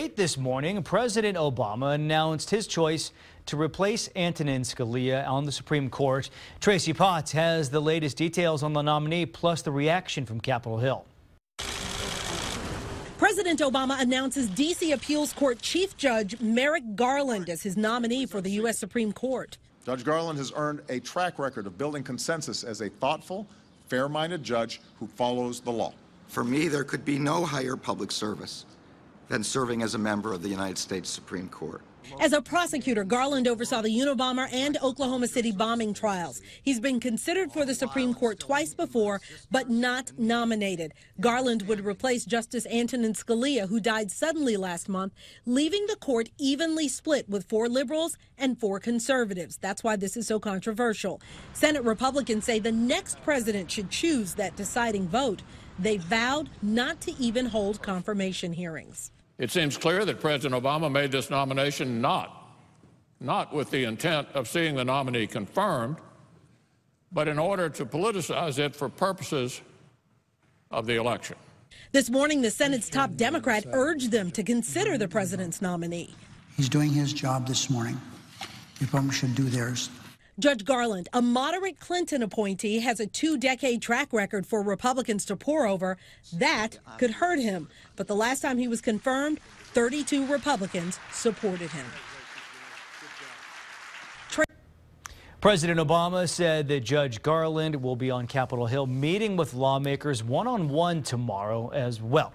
Late this morning, President Obama announced his choice to replace Antonin Scalia on the Supreme Court. Tracy Potts has the latest details on the nominee, plus the reaction from Capitol Hill. President Obama announces D.C. Appeals Court Chief Judge Merrick Garland as his nominee for the U.S. Supreme Court. Judge Garland has earned a track record of building consensus as a thoughtful, fair minded judge who follows the law. For me, there could be no higher public service than serving as a member of the United States Supreme Court. As a prosecutor, Garland oversaw the Unabomber and Oklahoma City bombing trials. He's been considered for the Supreme Court twice before, but not nominated. Garland would replace Justice Antonin Scalia, who died suddenly last month, leaving the court evenly split with four liberals and four conservatives. That's why this is so controversial. Senate Republicans say the next president should choose that deciding vote. They vowed not to even hold confirmation hearings. It seems clear that President Obama made this nomination not, not with the intent of seeing the nominee confirmed, but in order to politicize it for purposes of the election. This morning, the Senate's top Democrat urged them to consider the president's nominee. He's doing his job this morning. The Republicans should do theirs. Judge Garland, a moderate Clinton appointee, has a two decade track record for Republicans to pore over. That could hurt him. But the last time he was confirmed, 32 Republicans supported him. President Obama said that Judge Garland will be on Capitol Hill meeting with lawmakers one on one tomorrow as well.